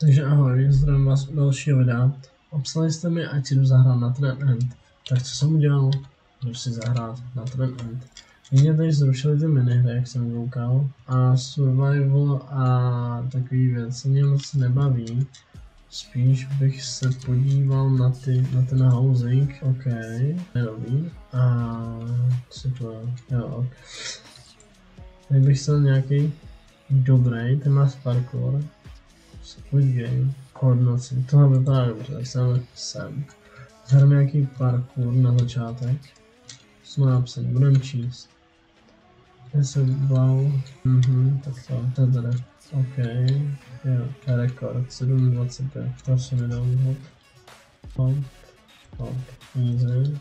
Takže ahoj, zdravím vás u dalšího videa. Obsali jste mi, ať si jdu zahrát na Trend End. Tak co jsem udělal? Jdu si zahrát na Trend End. Mě tady zrušili ty minihry, jak jsem koukal. A survival a takový věci mě moc nebaví. Spíš bych se podíval na, ty, na ten housing, ok, nerový. A co to je? Jo, ok. Tady bych chtěl nějaký dobrý, ten má parkour. Squid Game, koordinaci, tohle vypadá dobře, tak se sem. Zahrám nějaký parkour na začátek. Jsme napsaný, budeme číst. 10 wow, mhm, tak to, to tady. OK, jo, to je rekord, 7.25, to si nedám hop. Hop, hop, easy.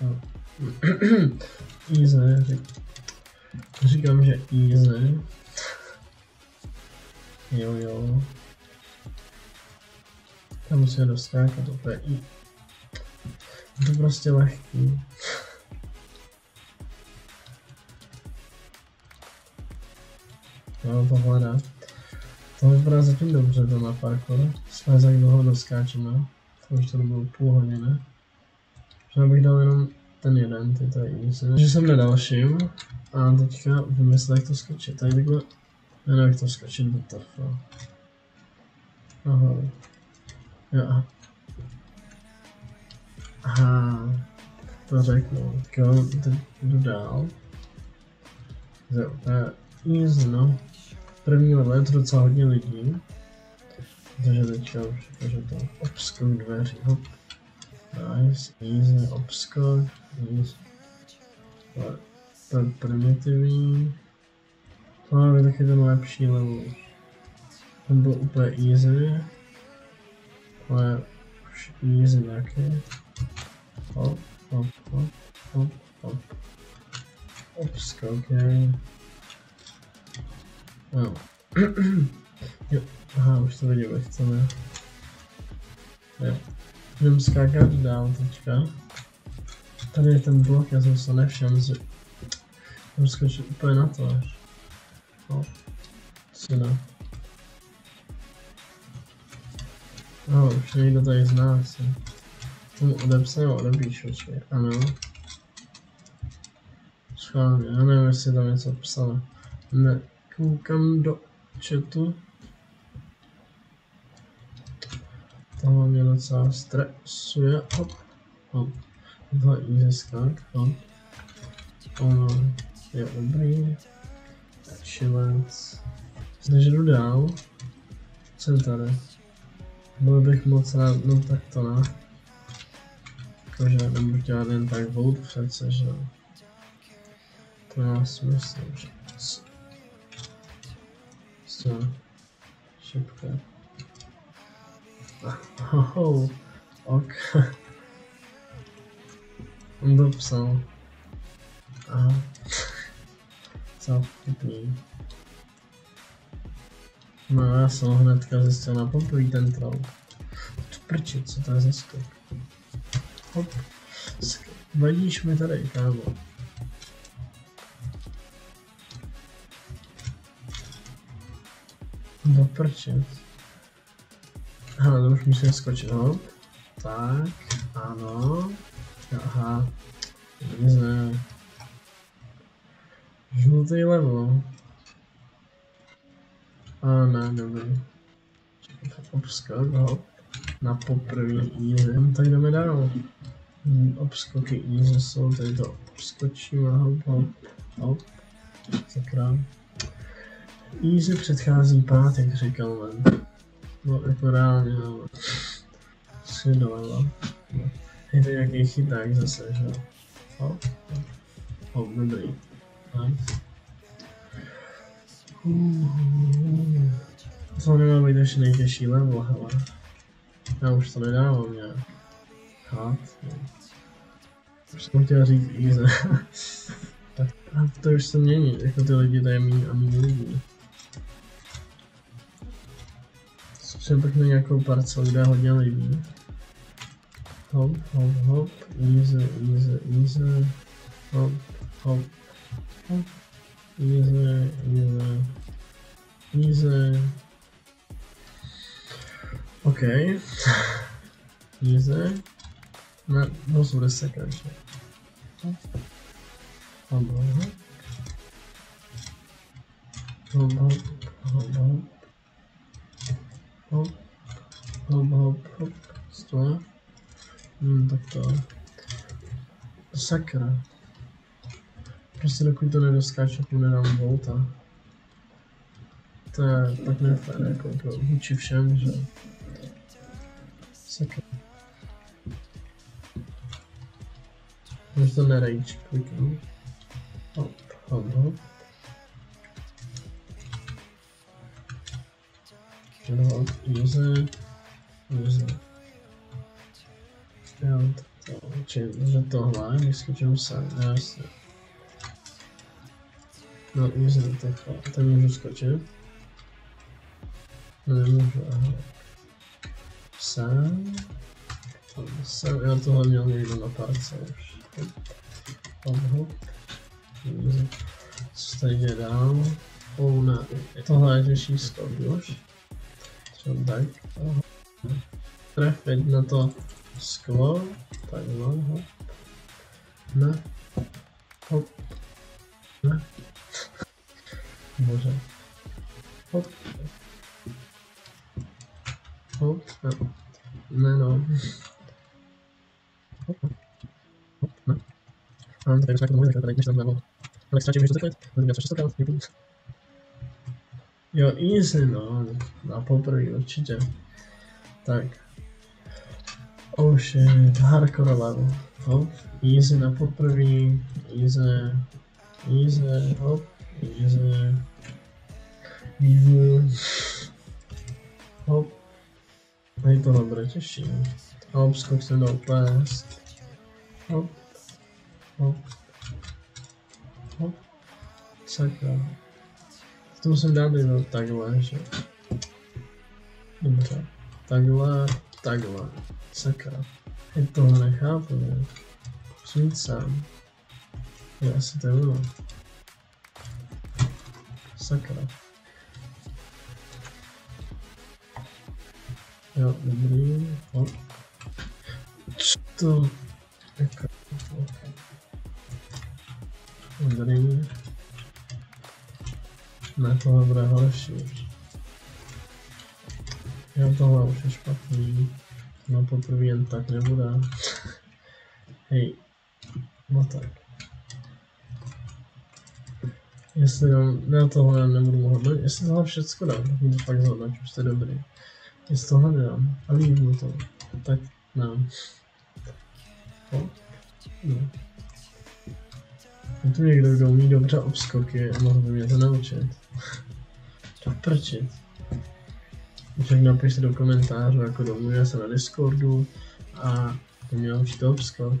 Easy, říkám, že easy. Jo, jo. Tam musíme dostákat i. Je to prostě lehký. Jo, to hledá. To vypadá zatím dobře, to na parkour. Jsme jak dlouho doskáčeme. To už to bylo půl hodiny. Že bych dal jenom ten jeden, ty to je easy. Takže jsem na dalším. A teďka vymyslel, jak to skočit. Tady takhle já nevím, jak to skočit do toho. Aha. Jo. Aha. To řeknu. Tak jo, teď jdu dál. To je easy, no. První level je to docela hodně lidí. Takže teďka už takže to obskok dveří, hop. Nice, easy, obskok, easy. To je primitivní. Tohle je taky ten lepší level. Ten byl úplně easy. Je už easy nějaký. Hop, hop, hop, hop, hop. Obskokej. No. jo, aha, už to vidím, jak chceme. Jo. Jdem skákat dál teďka. Tady je ten blok, já jsem se nevšiml, že jsem skočil úplně na to až. No, syna. No, už někdo tady zná asi. Tomu odepsat nebo odepíšu, či? Ano. Schválně, já nevím, jestli tam něco psalo. Ne, koukám do chatu. Tohle mě docela stresuje. Hop, hop. Dva easy skak, hop. Ono je dobrý. Chillens. Takže jdu dál. Co je tady? Byl bych moc rád, no tak to ne. Jakože nemůžu dělat jen tak vout přece, že To má smysl, že... Co? Šipka. Oh, ok. On to psal. Aha docela vtipný. No já jsem hnedka zjistil na poprvé ten troll. Tu prči, co to je za skok? Hop. Vadíš mi tady, kámo. Do prči. Aha, to už musím skočit, hop. Tak, ano. Aha. Nic ne. Žlutý level. A ne, dobrý. Obskok, hop. Na poprvý easy. Tak jdeme dál. Obskoky easy jsou, tady to obskočíme, hop, hop, hop. Sakra. Easy předchází pát, jak říkal man. No, jako reálně, ale... Si doleva. No. Je to nějaký chyták zase, že jo. Hop, hop, hop, dobrý. To nemá být ještě nejtěžší level, hele. Já už to nedávám nějak. Hat. Už jsem chtěl říct easy. tak to už se mění, jako ty lidi tady méně a méně lidí. Zkusím pak na nějakou parcel, kde hodně lidí. Hop, hop, hop, easy, easy, easy. Hop, hop, Easy, easy, easy. OK. Easy. Ne, no bude sekat ještě. Hop, hop, hop. Hop, hop, hop, hop. Hop, hop, hop, hop. Stoja. Hmm, tak to. Prostě dokud to nedoskáče, tu nedám volta. To je tak nefér, jako pro vůči všem, že... Sakra. Můžu to nerage kliknout. Hop, hop, hop. Hop, user, user. Jo, to, či, že tohle, vyskočím sem, jasně. No, user takhle, ten můžu skočit. No, nemůžu, aha. Sem. Sem, já tohle měl někdo na párce už. Hop, hop. User. Co tady jde dál? Oh, ne, tohle je těžší skok už. Třeba tak. Aha. Trefit na to sklo. Takhle, hop. Ne. Hop. Ne. Bože. Hop. Hop. Ne. No. Hop. Hop. Ne. A on tady tak to může tady než tam nebo. Ale ztratím, to takhle. Budu měl přečíst to Jo, easy no. Na poprvé určitě. Tak. Oh shit, hardcore level. Hop, easy na poprvé, easy, easy, hop, easy, easy, hop. Tady tohle bude těžší. Hop, skok se do pest. Hop, hop, hop, sakra. To musím dát do takhle, že? Dobře. Takhle, takhle. Sakra. Já tohle nechápu, ne? Musím jít sám. Jo, asi to je ono. Sakra. Jo, dobrý. To? Jako... Dobrý. Ne, tohle bude horší. Jo, tohle už je špatný. No poprvé jen tak nebude. Hej. No tak. Jestli dám, ne tohle nebudu hodnotit, jestli tohle všecko dám, tak mi to fakt zhodnoť, už to je dobrý. Jestli tohle nedám a líbí to, tak ne. No. no. Je tu někdo, kdo umí dobře obskoky a mohl by mě to naučit. To prčit. Však napište do komentářů, jako domluvíme se na Discordu a to mě naučíte obskok.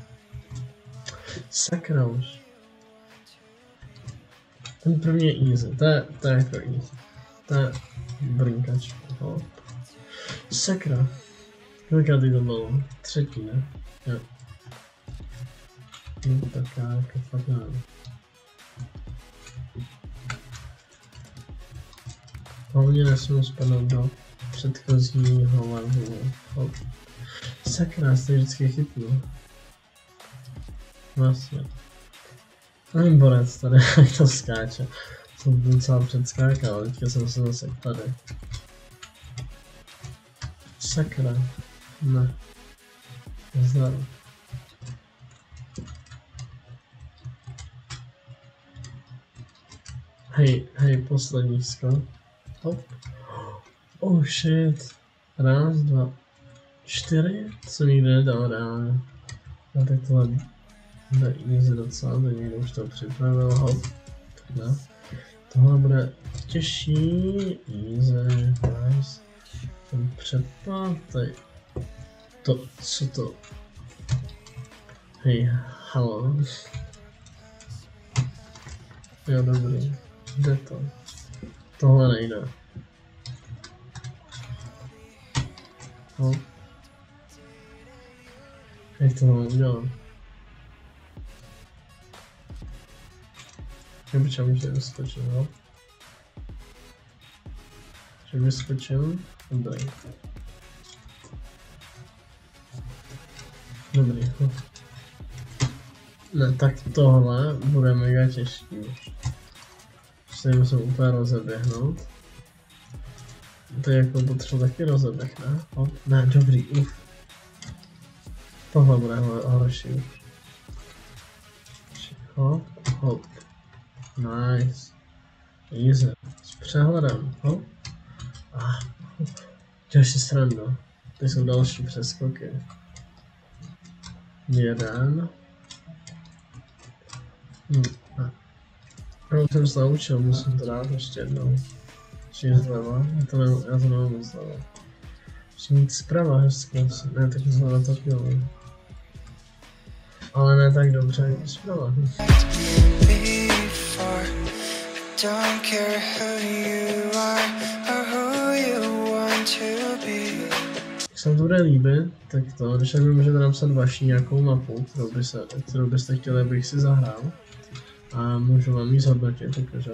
Sakra už. Ten první je easy, to je, to je jako easy. To je brnkač. Hop. Sakra. Kolikátý to bylo? Třetí, ne? Jo. No, tak já jako fakt nevím. Hlavně nesmím spadnout do předchozího levelu. Hop. Sakra, jste vždycky chytnu. Vlastně. Nevím borec tady, jak to skáče. Jsem docela předskákal, teďka jsem se zase tady. Sakra. Ne. Zdar. Hej, hej, poslední skok. Hop. Oh shit. Raz, dva, čtyři? To jsem nikdy nedal reálně. No tak tohle bude easy docela, to někdo už to připravil, hop. No. Tohle bude těžší, easy, nice. Ten předpad, tady. To, co to? Hej, halo. Jo, dobrý. Jde to. Tohle nejde. No. Jak to mám udělat? Nebo čemu může vyskočit, no? Že vyskočil. Dobrý. Dobrý. Ne, tak tohle bude mega těžký už. Se musím úplně rozeběhnout. To je jako potřeba taky rozeběh, ne? Hop. Ne, dobrý, uf. Tohle bude horší. Hop, hop. Nice. Easy. S přehledem, hop. Ah. Další srandu. Ty jsou další přeskoky. Jeden. Hm. Já jsem se naučil, musím to dát ještě jednou. Čiže zleva, já to, ne, já to nemám zleva. Musím mít zprava hezky, ne, tak zleva to chvíli. Ale ne tak dobře, jako zprava. Don't care who you are or who you want to be. Jak se vám to bude líbit, tak to, když tak mi můžete napsat vaši nějakou mapu, kterou, by se, kterou byste chtěli, abych si zahrál a můžu vám ji zhodnotit, takže.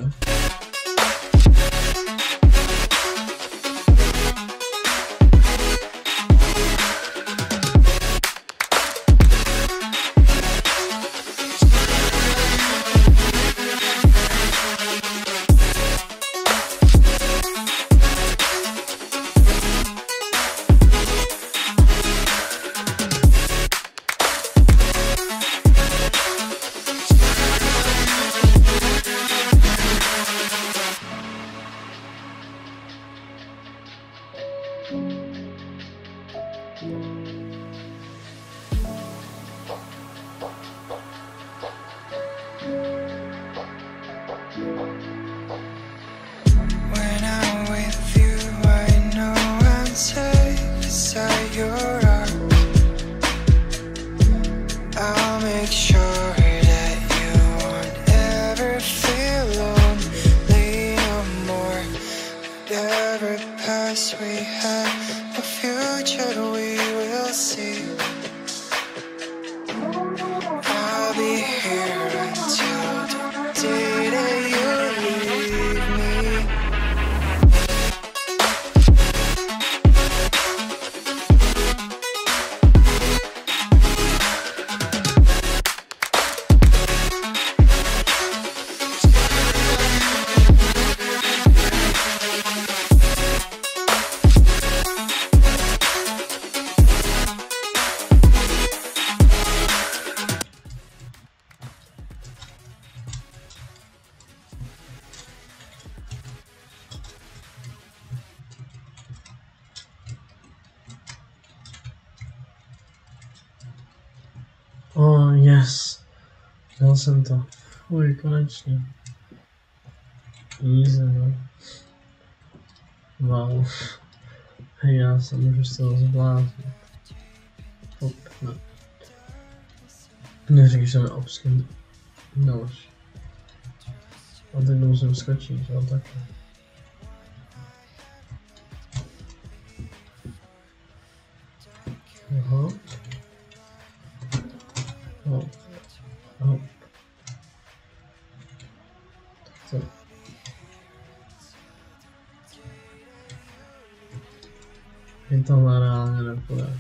Jsem to. Uj, konečně. Easy, no. Wow. Já se můžu z toho zbláznit. Hop, ne. Neřík, že neobským další. A teď musím skočit, jo, takhle. Aha. No. No. Tohle reálně nepůjde.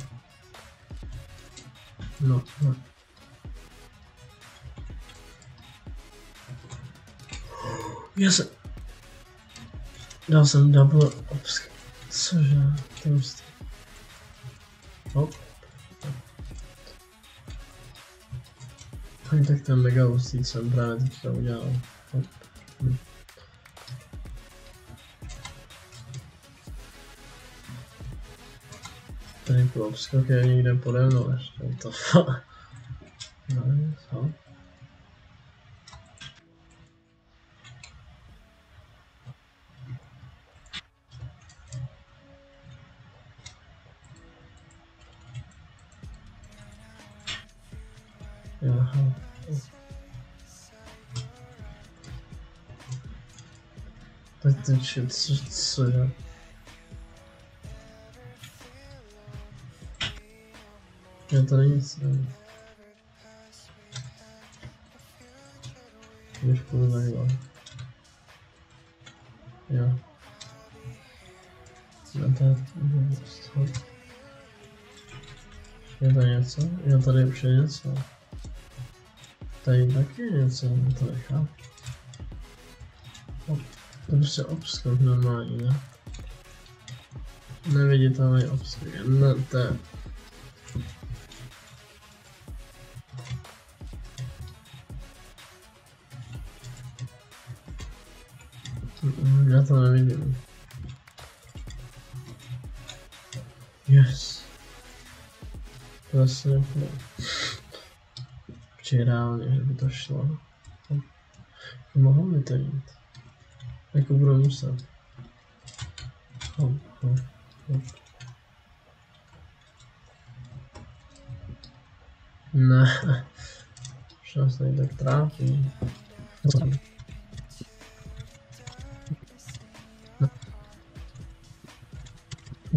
No, no. Já jsem... Dal jsem double obsk... Cože? To je Hop. Ani tak ten mega hustý jsem právě teďka udělal. Hop. Obskok je někde pode mnou ještě. To nice, hop. Jaha. Tak teď je co, co? Já není nic, nevím. Už půjdu na Jo. No to je Je tady něco? Je tady už něco. Tady taky něco, to nechápu. To je prostě obskok normální, ne? Neviditelný obskok, no to je... Yes. To asi nepůjde. Či reálně, že by to šlo. Mohlo by to jít. Jako budu muset. Hop, hop, hop. Ne. Nás tady tak trápí.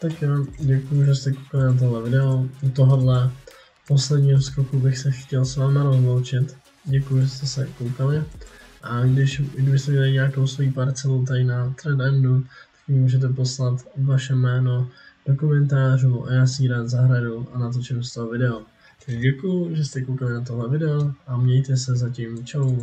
Tak jo, děkuji, že jste koukali na tohle video. U tohohle posledního skoku bych se chtěl s váma rozloučit. Děkuji, že jste se koukali. A když, kdybyste měli nějakou svoji parcelu tady na Trendendu, tak mi můžete poslat vaše jméno do komentářů a já si ji rád zahraju a natočím z toho video. Takže děkuji, že jste koukali na tohle video a mějte se zatím. Čau.